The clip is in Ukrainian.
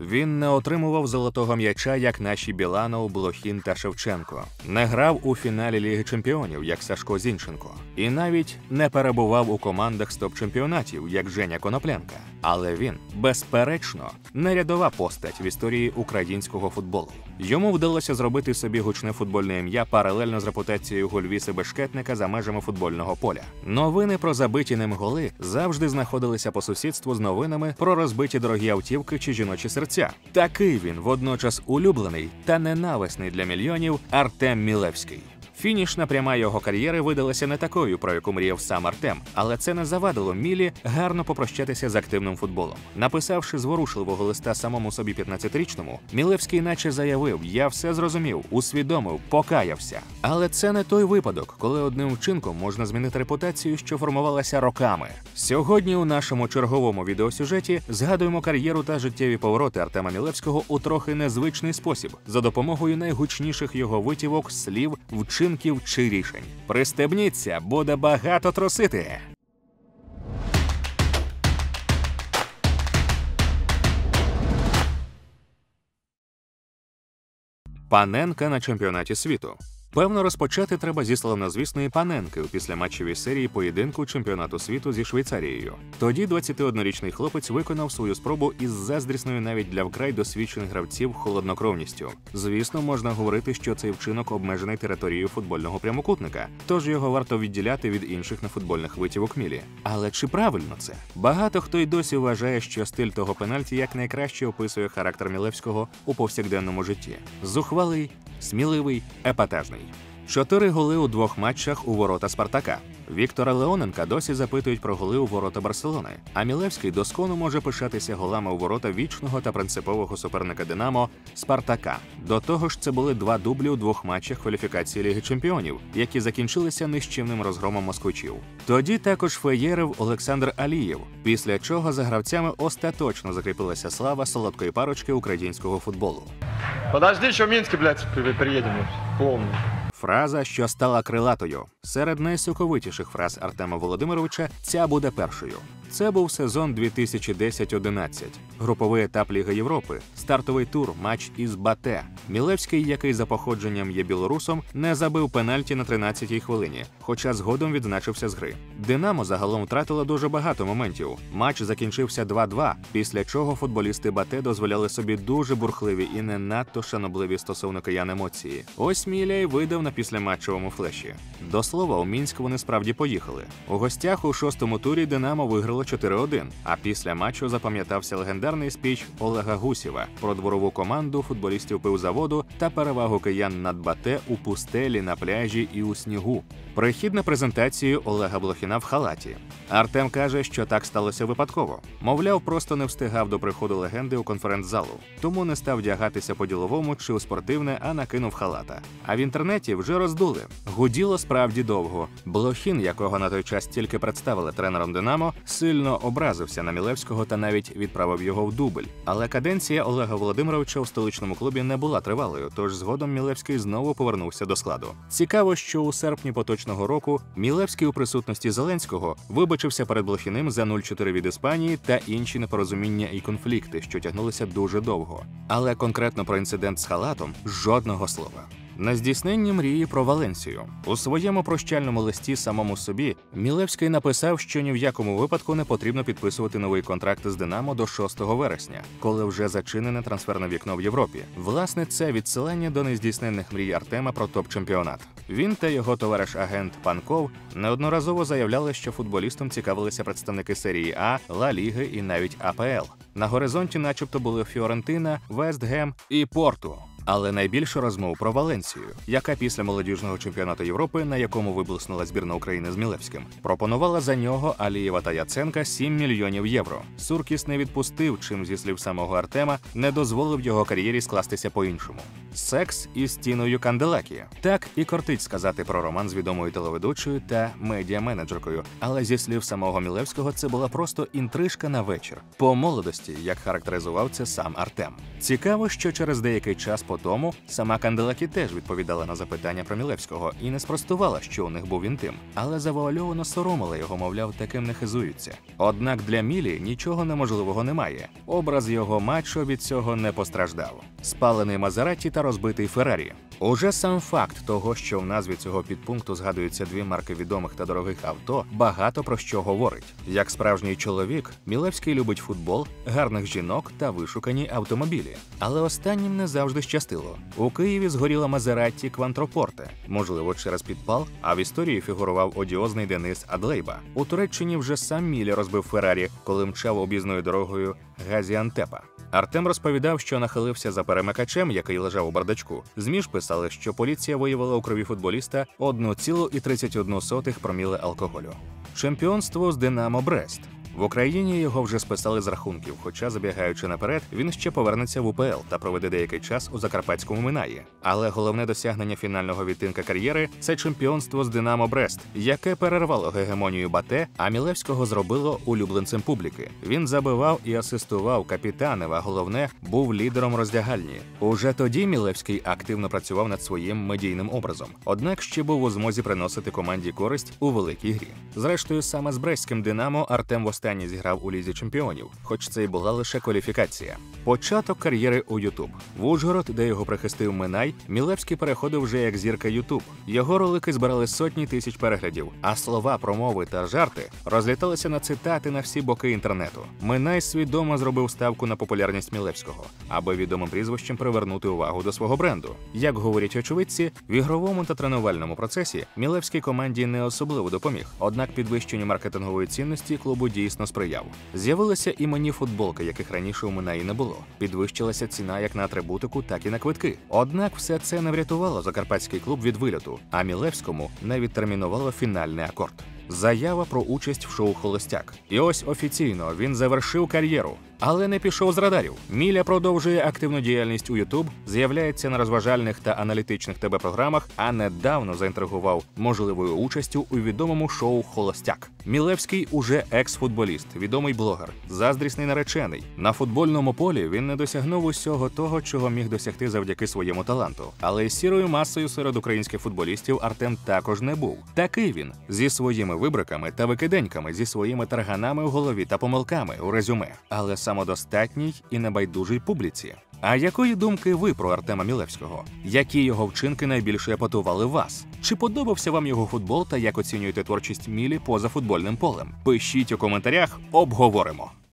Він не отримував золотого м'яча, як наші Біланов, Блохін та Шевченко, не грав у фіналі Ліги Чемпіонів, як Сашко Зінченко, і навіть не перебував у командах з топ-чемпіонатів, як Женя Коноплянка. Але він, безперечно, не рядова постать в історії українського футболу. Йому вдалося зробити собі гучне футбольне ім'я паралельно з репутацією гольвіси бешкетника за межами футбольного поля. Новини про забиті ним голи завжди знаходилися по сусідству з новинами про розбиті дорогі автівки чи жіночі серця. Такий він водночас улюблений та ненависний для мільйонів Артем Мілевський. Фінішна пряма його кар'єри видалася не такою, про яку мріяв сам Артем, але це не завадило Мілі гарно попрощатися з активним футболом. Написавши зворушливого листа самому собі 15-річному, Мілевський наче заявив: Я все зрозумів, усвідомив, покаявся. Але це не той випадок, коли одним вчинком можна змінити репутацію, що формувалася роками. Сьогодні у нашому черговому відеосюжеті згадуємо кар'єру та життєві повороти Артема Мілевського у трохи незвичний спосіб за допомогою найгучніших його витівок, слів, вчинків чи рішень. Пристебніться, буде багато тросити. Паненка на чемпіонаті світу. Певно, розпочати треба зі славнозвісної паненки у післяматчевій серії поєдинку чемпіонату світу зі Швейцарією. Тоді 21-річний хлопець виконав свою спробу із заздрісною навіть для вкрай досвідчених гравців холоднокровністю. Звісно, можна говорити, що цей вчинок обмежений територією футбольного прямокутника, тож його варто відділяти від інших нефутбольних витівок мілі. Але чи правильно це? Багато хто й досі вважає, що стиль того пенальті якнайкраще описує характер Мілевського у повсякденному житті: зухвалий, сміливий, епатажний. Чотири голи у двох матчах у ворота Спартака. Віктора Леоненка досі запитують про голи у ворота Барселони. А Мілевський доскону може пишатися голами у ворота вічного та принципового суперника Динамо Спартака. До того ж, це були два дублі у двох матчах кваліфікації Ліги Чемпіонів, які закінчилися нищівним розгромом москвичів. Тоді також феєрив Олександр Алієв, після чого за гравцями остаточно закріпилася слава солодкої парочки українського футболу. Подожди, еще в Минске, блядь, при- приедем. Фраза, що стала крилатою. Серед найсоковитіших фраз Артема Володимировича ця буде першою. Це був сезон 2010-11, груповий етап Ліги Європи, стартовий тур, матч із Бате. Мілевський, який за походженням є білорусом, не забив пенальті на 13-й хвилині, хоча згодом відзначився з гри. Динамо загалом втратило дуже багато моментів. Матч закінчився 2-2, після чого футболісти Бате дозволяли собі дуже бурхливі і не надто шанобливі стосовно киян емоції. Ось Міляй видав на післяматчевому флеші. До слова, у Мінськ вони справді поїхали. У гостях у шостому турі Динамо виграло 4-1, а після матчу запам'ятався легендарний спіч Олега Гусєва про дворову команду футболістів пивзаводу та перевагу киян над Бате у пустелі, на пляжі і у снігу. Прихід на презентацію Олега Блохіна в халаті. Артем каже, що так сталося випадково. Мовляв, просто не встигав до приходу легенди у конференц-залу, тому не став вдягатися по-діловому чи у спортивне, а накинув халата. А в інтернеті вже роздули. Гуділо справді довго. Блохін, якого на той час тільки представили тренером Динамо, сильно образився на Мілевського та навіть відправив його в дубль. Але каденція Олега Володимировича у столичному клубі не була тривалою, тож згодом Мілевський знову повернувся до складу. Цікаво, що у серпні поточного року Мілевський у присутності Зеленського вибачився перед Блохіним за 0-4 від Іспанії та інші непорозуміння і конфлікти, що тягнулися дуже довго. Але конкретно про інцидент з халатом жодного слова. На здійсненні мрії про Валенсію у своєму прощальному листі самому собі Мілевський написав, що ні в якому випадку не потрібно підписувати новий контракт з Динамо до 6 вересня, коли вже зачинене трансферне вікно в Європі. Власне, це відсилання до нездійсненних мрій Артема про топ-чемпіонат. Він та його товариш-агент Панков неодноразово заявляли, що футболістом цікавилися представники серії А, Ла Ліги і навіть АПЛ. На горизонті, начебто, були Фіорентина, Вестгем і Порту. Але найбільше розмов про Валенсію, яка після молодіжного чемпіонату Європи, на якому виблиснула збірна України з Мілевським, пропонувала за нього Алієва та Яценка 7 мільйонів євро. Суркіс не відпустив, чим зі слів самого Артема не дозволив його кар'єрі скластися по-іншому. Секс із Тіною Канделакі. Так і кортить сказати про роман з відомою телеведучою та медіаменеджеркою. Але зі слів самого Мілевського, це була просто інтрижка на вечір по молодості, як характеризував це сам Артем. Цікаво, що через деякий час по тому сама Канделакі теж відповідала на запитання про Мілевського і не спростувала, що у них був інтим, але завуальовано соромила його, мовляв, таким не хизуються. Однак для Мілі нічого неможливого немає. Образ його мачо від цього не постраждав. Спалений Мазераті та розбитий Феррарі. Уже сам факт того, що в назві цього підпункту згадуються дві марки відомих та дорогих авто, багато про що говорить. Як справжній чоловік, Мілевський любить футбол, гарних жінок та вишукані автомобілі. Але останнім не завжди щастило. У Києві згоріла Мазератті Квантропорте, можливо, через підпал. А в історії фігурував одіозний Денис Адлейба. У Туреччині вже сам Мілі розбив Феррарі, коли мчав об'їзною дорогою Газіантепа. Артем розповідав, що нахилився за перемикачем, який лежав у бардачку. ЗМІ ж писали, що поліція виявила у крові футболіста 1,31 проміли алкоголю. Чемпіонство з Динамо Брест. В Україні його вже списали з рахунків, хоча, забігаючи наперед, він ще повернеться в УПЛ та проведе деякий час у закарпатському Минаї. Але головне досягнення фінального відтинка кар'єри це чемпіонство з Динамо Брест, яке перервало гегемонію Бате, а Мілевського зробило улюбленцем публіки. Він забивав і асистував капітанів, а головне був лідером роздягальні. Уже тоді Мілевський активно працював над своїм медійним образом, однак ще був у змозі приносити команді користь у великій грі. Зрештою, саме з Брестським Динамо Артем востаннє зіграв у лізі чемпіонів, хоч це й була лише кваліфікація. Початок кар'єри у Ютуб. В Ужгород, де його прихистив Минай, Мілевський переходив вже як зірка Ютуб. Його ролики збирали сотні тисяч переглядів, а слова, промови та жарти розліталися на цитати на всі боки інтернету. Минай свідомо зробив ставку на популярність Мілевського, аби відомим прізвищем привернути увагу до свого бренду. Як говорять очевидці, в ігровому та тренувальному процесі Мілевській команді не особливо допоміг. Однак підвищенню маркетингової цінності клубу дійсно сприяв. З'явилася і мені футболки, яких раніше у мене і не було. Підвищилася ціна як на атрибутику, так і на квитки. Однак все це не врятувало закарпатський клуб від вильоту, а Мілевському не відтермінувало фінальний акорд. Заява про участь в шоу Холостяк. І ось офіційно він завершив кар'єру, але не пішов з радарів. Міля продовжує активну діяльність у Ютуб, з'являється на розважальних та аналітичних ТБ-програмах, а недавно заінтригував можливою участю у відомому шоу Холостяк. Мілевський уже екс-футболіст, відомий блогер, заздрісний наречений. На футбольному полі він не досягнув усього того, чого міг досягти завдяки своєму таланту. Але сірою масою серед українських футболістів Артем також не був. Такий він зі своїми вибриками та викиденьками, зі своїми тарганами у голові та помилками у резюме, але самодостатній і небайдужій публіці. А якої думки ви про Артема Мілевського? Які його вчинки найбільше епатували вас? Чи подобався вам його футбол та як оцінюєте творчість Мілі поза футбольним полем? Пишіть у коментарях, обговоримо.